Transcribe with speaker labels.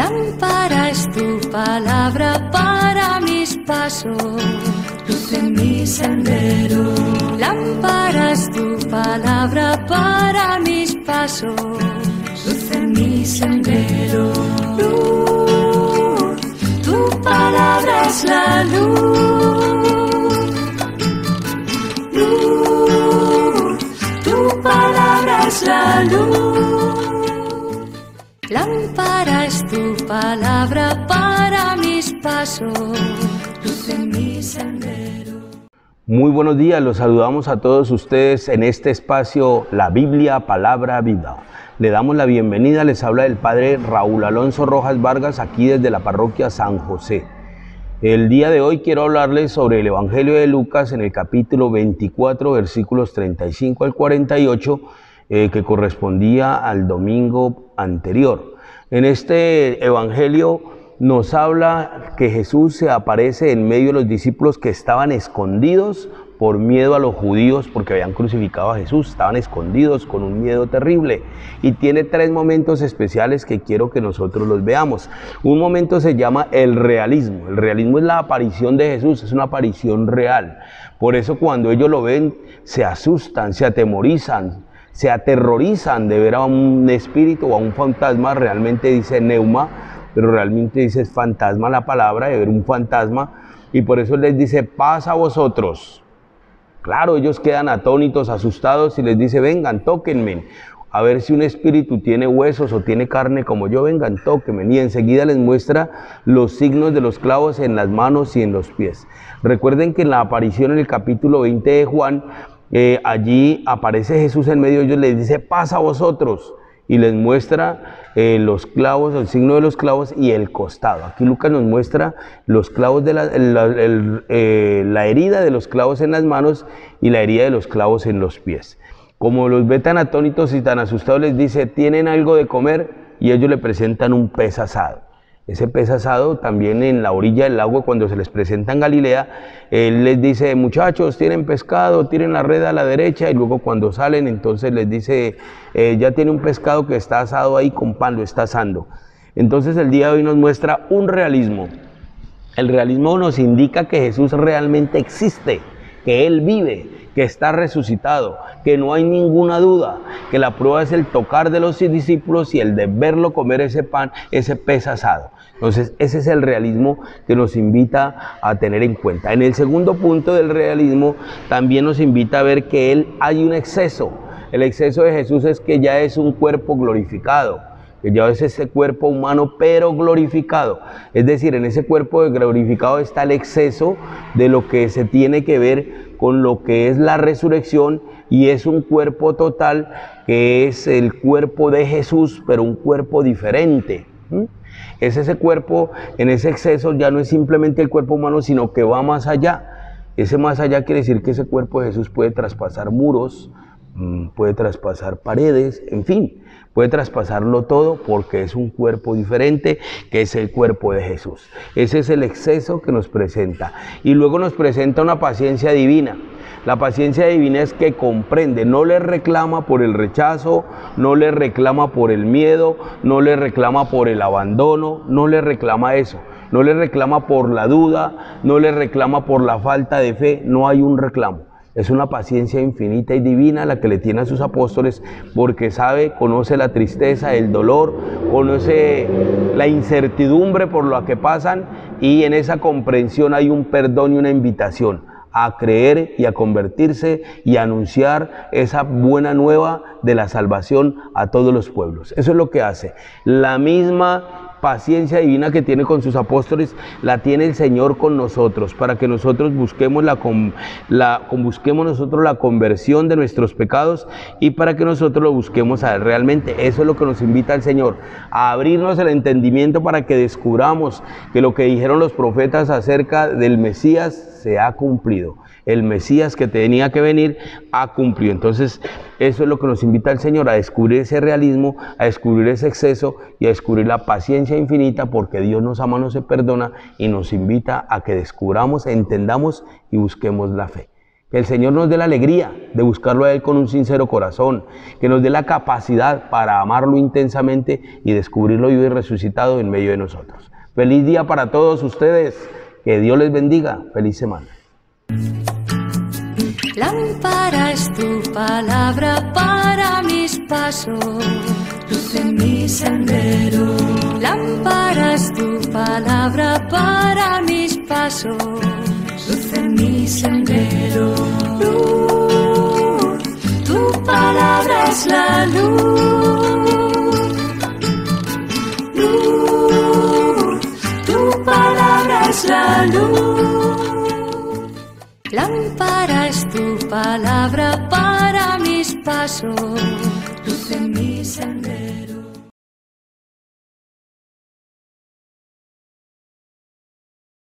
Speaker 1: Lámpara es tu palabra para mis pasos, luz en mi sendero. Lámpara es tu palabra para mis pasos, luz en mi sendero. Luz, tu palabra es la luz. Para mis pasos, mi sendero.
Speaker 2: Muy buenos días, los saludamos a todos ustedes en este espacio La Biblia, Palabra Vida. Le damos la bienvenida, les habla el Padre Raúl Alonso Rojas Vargas aquí desde la parroquia San José. El día de hoy quiero hablarles sobre el Evangelio de Lucas en el capítulo 24, versículos 35 al 48 eh, que correspondía al domingo anterior. En este Evangelio nos habla que Jesús se aparece en medio de los discípulos que estaban escondidos por miedo a los judíos porque habían crucificado a Jesús, estaban escondidos con un miedo terrible. Y tiene tres momentos especiales que quiero que nosotros los veamos. Un momento se llama el realismo. El realismo es la aparición de Jesús, es una aparición real. Por eso cuando ellos lo ven, se asustan, se atemorizan, se aterrorizan de ver a un espíritu o a un fantasma, realmente dice neuma, pero realmente dice fantasma la palabra, de ver un fantasma, y por eso les dice, pasa a vosotros. Claro, ellos quedan atónitos, asustados y les dice, vengan, tóquenme, a ver si un espíritu tiene huesos o tiene carne como yo, vengan, tóquenme. Y enseguida les muestra los signos de los clavos en las manos y en los pies. Recuerden que en la aparición en el capítulo 20 de Juan, eh, allí aparece Jesús en medio de ellos, les dice, pasa a vosotros, y les muestra eh, los clavos, el signo de los clavos y el costado. Aquí Lucas nos muestra los clavos de la, eh, la herida de los clavos en las manos y la herida de los clavos en los pies. Como los ve tan atónitos y tan asustados, les dice, ¿tienen algo de comer? Y ellos le presentan un pez asado ese pez asado, también en la orilla del lago, cuando se les presenta en Galilea, él les dice, muchachos, tienen pescado, tienen la red a la derecha, y luego cuando salen, entonces les dice, eh, ya tiene un pescado que está asado ahí con pan, lo está asando. Entonces el día de hoy nos muestra un realismo. El realismo nos indica que Jesús realmente existe, que Él vive, que está resucitado, que no hay ninguna duda, que la prueba es el tocar de los discípulos y el de verlo comer ese pan, ese pez asado. Entonces, ese es el realismo que nos invita a tener en cuenta. En el segundo punto del realismo, también nos invita a ver que Él hay un exceso. El exceso de Jesús es que ya es un cuerpo glorificado ya es ese cuerpo humano pero glorificado. Es decir, en ese cuerpo glorificado está el exceso de lo que se tiene que ver con lo que es la resurrección y es un cuerpo total que es el cuerpo de Jesús, pero un cuerpo diferente. Es ese cuerpo, en ese exceso ya no es simplemente el cuerpo humano, sino que va más allá. Ese más allá quiere decir que ese cuerpo de Jesús puede traspasar muros, puede traspasar paredes, en fin, puede traspasarlo todo porque es un cuerpo diferente que es el cuerpo de Jesús. Ese es el exceso que nos presenta. Y luego nos presenta una paciencia divina. La paciencia divina es que comprende, no le reclama por el rechazo, no le reclama por el miedo, no le reclama por el abandono, no le reclama eso. No le reclama por la duda, no le reclama por la falta de fe, no hay un reclamo. Es una paciencia infinita y divina la que le tiene a sus apóstoles porque sabe, conoce la tristeza, el dolor, conoce la incertidumbre por lo que pasan y en esa comprensión hay un perdón y una invitación a creer y a convertirse y a anunciar esa buena nueva de la salvación a todos los pueblos. Eso es lo que hace. La misma paciencia divina que tiene con sus apóstoles, la tiene el Señor con nosotros, para que nosotros busquemos, la, la, busquemos nosotros la conversión de nuestros pecados y para que nosotros lo busquemos a Él. Realmente eso es lo que nos invita el Señor, a abrirnos el entendimiento para que descubramos que lo que dijeron los profetas acerca del Mesías se ha cumplido el Mesías que tenía que venir ha cumplido. Entonces, eso es lo que nos invita el Señor a descubrir ese realismo, a descubrir ese exceso y a descubrir la paciencia infinita, porque Dios nos ama, no se perdona y nos invita a que descubramos, entendamos y busquemos la fe. Que el Señor nos dé la alegría de buscarlo a Él con un sincero corazón, que nos dé la capacidad para amarlo intensamente y descubrirlo vivo y resucitado en medio de nosotros. Feliz día para todos ustedes, que Dios les bendiga, feliz semana.
Speaker 1: Lámpara es tu palabra para mis pasos, luz en mi sendero. Lámpara es tu palabra para mis pasos, luz en mi sendero. Luz, tu palabra es la luz. Palabra para mis pasos, luz en mi sendero.